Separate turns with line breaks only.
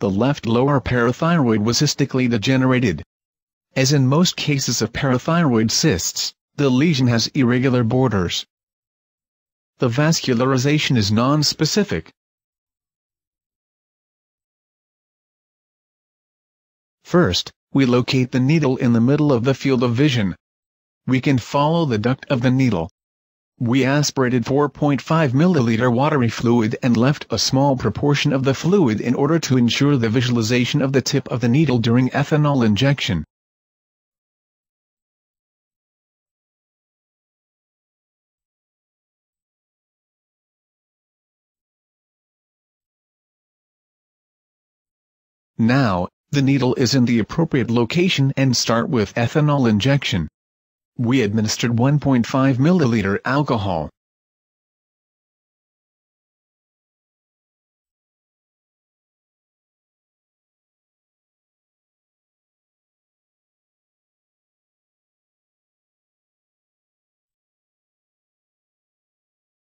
the left lower parathyroid was cystically degenerated. As in most cases of parathyroid cysts, the lesion has irregular borders. The vascularization is non-specific. First, we locate the needle in the middle of the field of vision. We can follow the duct of the needle. We aspirated 4.5 milliliter watery fluid and left a small proportion of the fluid in order to ensure the visualization of the tip of the needle during ethanol injection. Now, the needle is in the appropriate location and start with ethanol injection. We administered 1.5 milliliter alcohol,